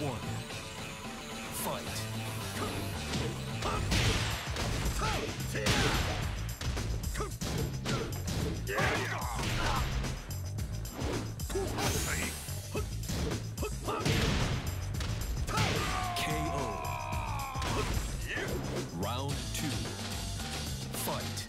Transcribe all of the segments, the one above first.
one. Fight. Round two. Fight.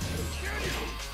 Get you!